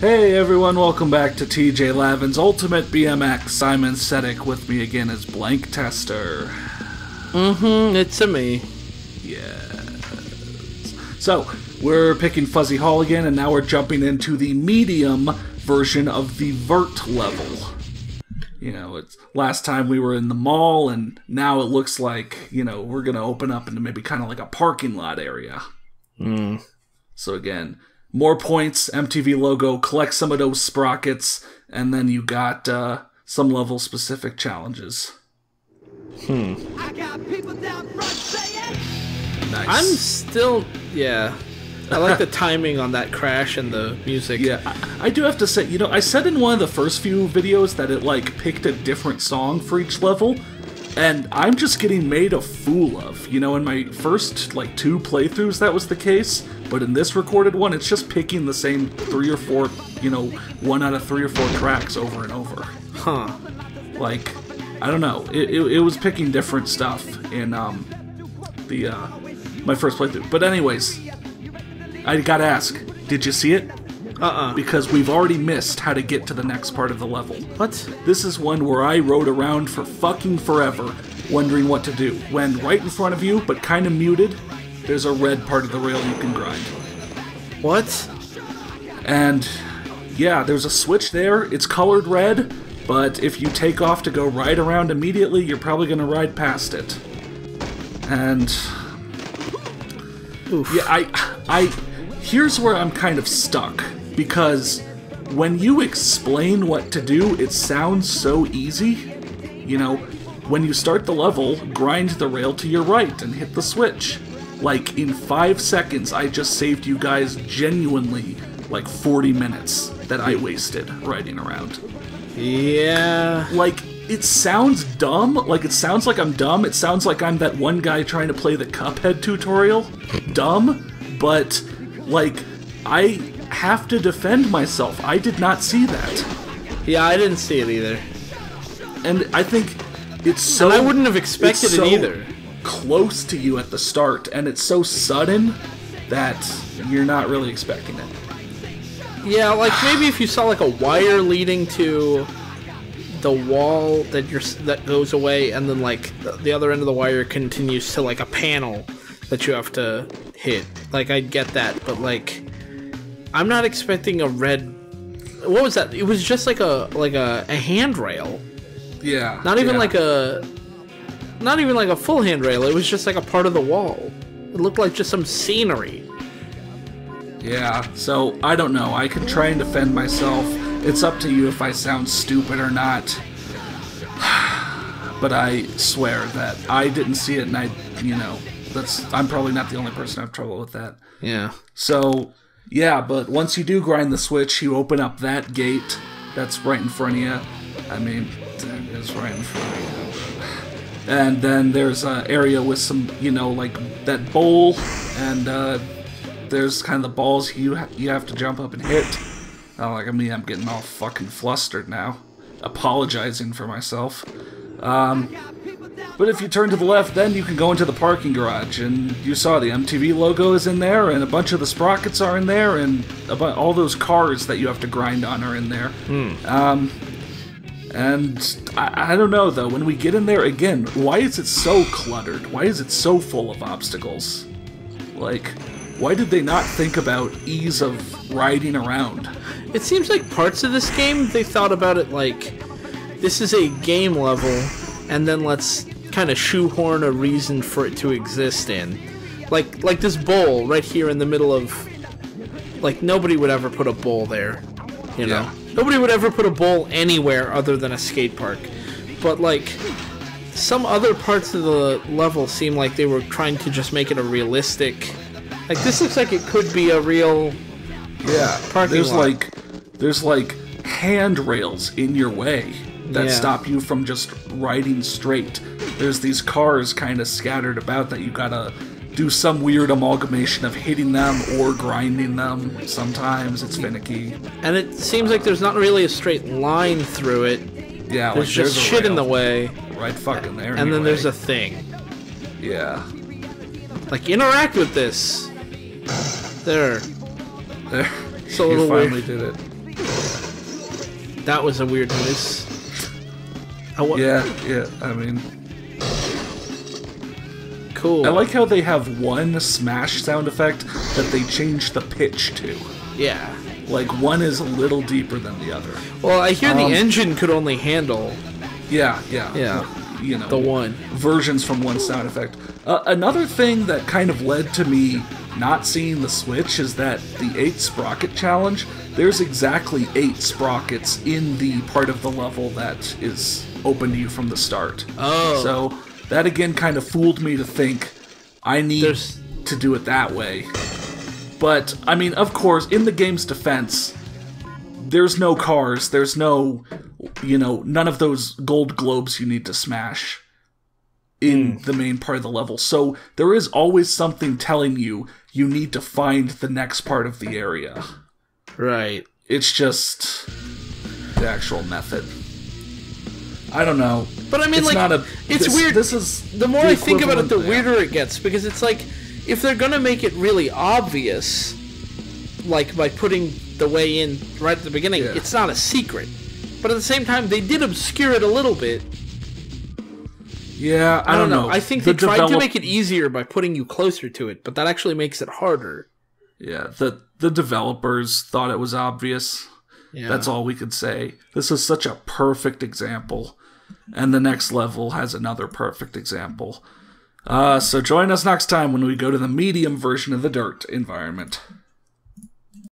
Hey everyone, welcome back to TJ Lavin's Ultimate BMX. Simon Sedek with me again as Blank Tester. Mm-hmm, it's a me. Yes. So, we're picking Fuzzy Hall again, and now we're jumping into the medium version of the Vert level. You know, it's last time we were in the mall, and now it looks like, you know, we're gonna open up into maybe kind of like a parking lot area. Mm. So again, more points, MTV logo, collect some of those sprockets, and then you got uh, some level specific challenges. I got people down front saying, Nice. I'm still, yeah. I like the timing on that crash and the music. Yeah, I, I do have to say, you know, I said in one of the first few videos that it like picked a different song for each level, and I'm just getting made a fool of. You know, in my first like two playthroughs that was the case, but in this recorded one, it's just picking the same three or four, you know, one out of three or four tracks over and over. Huh. Like, I don't know, it, it, it was picking different stuff in um the uh my first playthrough. But anyways, I gotta ask, did you see it? Uh-uh. because we've already missed how to get to the next part of the level. What? This is one where I rode around for fucking forever, wondering what to do. When right in front of you, but kind of muted, there's a red part of the rail you can grind. What? And yeah, there's a switch there. It's colored red, but if you take off to go right around immediately, you're probably gonna ride past it. And Oof. Yeah, I, I, here's where I'm kind of stuck because when you explain what to do, it sounds so easy. You know, when you start the level, grind the rail to your right and hit the switch. Like in five seconds, I just saved you guys genuinely like 40 minutes that I wasted riding around. Yeah. Like, it sounds dumb. Like, it sounds like I'm dumb. It sounds like I'm that one guy trying to play the Cuphead tutorial. dumb. But, like, I have to defend myself. I did not see that. Yeah, I didn't see it either. And I think it's so. And I wouldn't have expected it's it either. Close to you at the start, and it's so sudden that you're not really expecting it. Yeah, like maybe if you saw like a wire leading to the wall that you're that goes away, and then like the- the other end of the wire continues to like a panel that you have to hit. Like I'd get that, but like I'm not expecting a red. What was that? It was just like a like a, a handrail. Yeah. Not even yeah. like a. Not even like a full handrail. It was just like a part of the wall. It looked like just some scenery. Yeah, so I don't know. I can try and defend myself. It's up to you if I sound stupid or not. But I swear that I didn't see it, and I, you know, that's I'm probably not the only person I have trouble with that. Yeah. So yeah, but once you do grind the switch, you open up that gate that's right in front of you. I mean, it is right in front of you. And then there's an area with some, you know, like that bowl, and uh, there's kind of the balls you ha- you have to jump up and hit. Oh, like I mean, I'm getting all fucking flustered now, apologizing for myself. Um, but if you turn to the left, then you can go into the parking garage, and you saw the MTV logo is in there, and a bunch of the sprockets are in there, and about all those cars that you have to grind on are in there. Um, and I, I don't know though. When we get in there again, why is it so cluttered? Why is it so full of obstacles? Like, why did they not think about ease of riding around? It seems like parts of this game they thought about it like this is a game level, and then let's kind of shoehorn a reason for it to exist in. Like like this bowl right here in the middle of like nobody would ever put a bowl there. You know? Yeah. Nobody would ever put a bowl anywhere other than a skate park. But like some other parts of the level seem like they were trying to just make it a realistic like this looks like it could be a real Yeah, Parking there's lot. like there's like handrails in your way that Yeah. stop you from just riding straight. There's these cars kind of scattered about that you gotta do some weird amalgamation of hitting them or grinding them. Sometimes it's finicky. And it seems like there's not really a straight line through it. Yeah, There's like just a shit in the way, right fucking there. and then there's a thing. yeah. Like interact with this. There. There, So you little finally weird. did it. That was a weird noise. Yeah, yeah. I mean, Cool. I like how they have one smash sound effect that they change the pitch to. Yeah. Like one is a little deeper than the other. Well, I hear Um, the engine could only handle Yeah, yeah. Yeah. You know, the one. versions from one sound effect. Uh, another thing that kind of led to me not seeing the Switch is that the 8 Sprocket Challenge, there's exactly 8 sprockets in the part of the level that is open to you from the start. Oh. So that again kind of fooled me to think I need There's- to do it that way. But, I mean, of course, in the game's defense, there's no cars, there's no, you know, none of those gold globes you need to smash in hmm. the main part of the level. So there is always something telling you you need to find the next part of the area. Right. It's just the actual method. I don't know. But I mean, it's like, not a. it's this- weird. This is The more I think about it, the weirder it gets because it's like if they're gonna make it really obvious, like by putting the way in right at the beginning, Yeah. it's not a secret. But at the same time, they did obscure it a little bit. Yeah, I, I don't know. know. I think The they tried to make it easier by putting you closer to it, but that actually makes it harder. Yeah, the the developers thought it was obvious. Yeah. That's all we could say. This is such a perfect example, and the next level has another perfect example. Uh, so join us next time when we go to the medium version of the dirt environment.